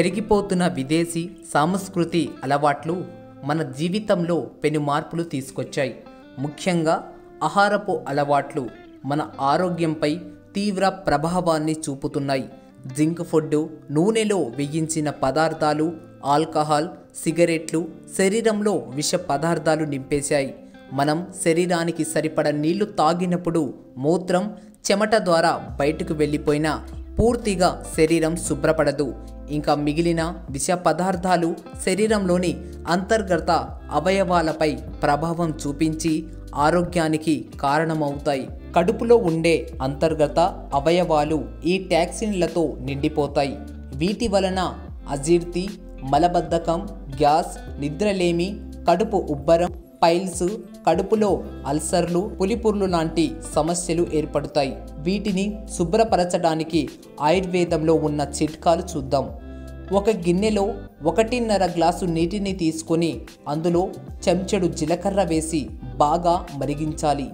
పెరిగిపోతున్న విదేశీ సాంస్కృతి అలవాట్లు మన జీవితంలో పెను మార్పులు తీసుకొచ్చాయి. ముఖ్యంగా ఆహారపు అలవాట్లు మన ఆరోగ్యంపై తీవ్ర ప్రభావాన్ని చూపుతున్నాయి. జింక్ ఫుడ్ నూనెలో వేయించిన పదార్థాలు ఆల్కహాల్ సిగరెట్లు శరీరంలో విష పదార్థాలు నింపేశాయి. మనం శరీరానికి సరిపడ నీళ్ళు తాగినప్పుడు మూత్రం చెమట ద్వారా బయటకు వెళ్ళిపోయినా పూర్తిగా శరీరం శుభ్రపడదు. ఇంకా మిగిలిన విష పదార్థాలు శరీరంలోని అంతర్గత అవయవాలపై ప్రభావం చూపించి ఆరోగ్యానికి కారణమవుతాయి. కడుపులో ఉండే అంతర్గత అవయవాలు ఈ టాక్సిన్లతో నిండిపోతాయి. వీటి వలన అజీర్తి మలబద్ధకం గ్యాస్ నిద్రలేమి కడుపు ఉబ్బరం పైల్స్ కడుపులో అల్సర్లు పులిపుర్లు లాంటి సమస్యలు ఏర్పడతాయి. వీటిని శుభ్రపరచడానికి ఆయుర్వేదంలో ఉన్న చిట్కాలు చూద్దాం. ఒక గిన్నెలో ఒకటిన్నర గ్లాసు నీటిని తీసుకొని అందులో చెంచెడు జీలకర్ర వేసి బాగా మరిగించాలి.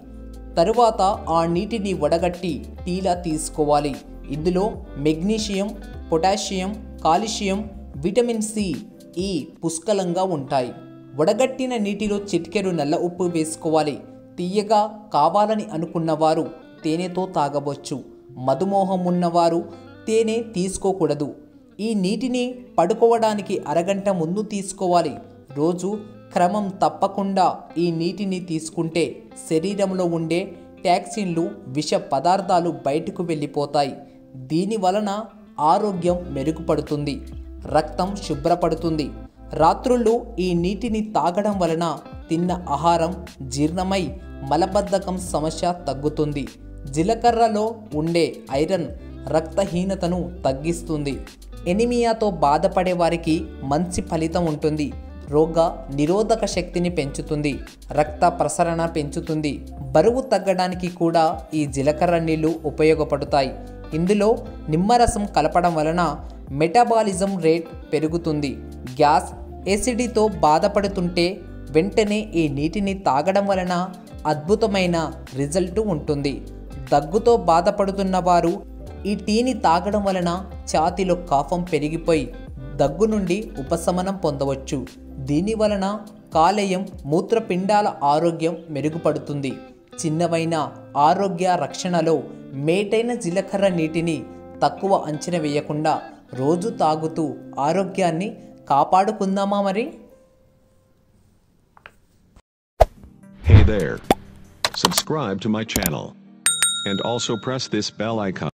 తరువాత ఆ నీటిని వడగట్టి టీలా తీసుకోవాలి. ఇందులో magnesium potassium calcium vitamin C ఈ పుష్కలంగా ఉంటాయి. వడగట్టిన నీటిలో చిటికెడు నల్ల ఉప్పు వేసుకోవాలి. తీయగా కావాలని అనుకున్నవారు తేనెతో తాగవచ్చు. మధుమోహం ఉన్నవారు తేనె తీసుకోకూడదు. ఈ నీటిని పడుకోవడానికి అరగంట ముందు తీసుకోవాలి. రోజు క్రమం తప్పకుండా ఈ నీటిని తీసుకుంటే శరీరంలో ఉండే టాక్సిన్లు విష పదార్థాలు బయటకు వెళ్ళిపోతాయి. దీని వలన ఆరోగ్యం మెరుగుపడుతుంది. రక్తం శుభ్రపడుతుంది. రాత్రుళ్ళు ఈ నీటిని తాగడం వలన తిన్న ఆహారం జీర్ణమై మలబద్ధకం సమస్య తగ్గుతుంది. జీలకర్రలో ఉండే ఐరన్ రక్తహీనతను తగ్గిస్తుంది. ఎనిమియాతో బాధపడే వారికి మంచి ఫలితం ఉంటుంది. రోగ నిరోధక శక్తిని పెంచుతుంది. రక్త ప్రసరణ పెంచుతుంది. బరువు తగ్గడానికి కూడా ఈ జీలకర్ర నీళ్ళు ఉపయోగపడతాయి. ఇందులో నిమ్మరసం కలపడం వలన మెటబాలిజం రేట్ పెరుగుతుంది. గ్యాస్ ఎసిడితో బాధపడుతుంటే వెంటనే ఈ నీటిని తాగడం వలన అద్భుతమైన రిజల్ట్ ఉంటుంది. దగ్గుతో బాధపడుతున్న వారు ఈ టీని తాగడం వలన ఛాతిలో కాఫం పెరిగిపోయి దగ్గు నుండి ఉపశమనం పొందవచ్చు. దీని వలన కాలేయం మూత్రపిండాల ఆరోగ్యం మెరుగుపడుతుంది. చిన్నవైన ఆరోగ్య రక్షణలో మేటైన జీలకర్ర నీటిని తక్కువ అంచనా వేయకుండా రోజు తాగుతూ ఆరోగ్యాన్ని కాపాడుకుందామా మరి Hey there. Subscribe to my channel. And also press this bell icon.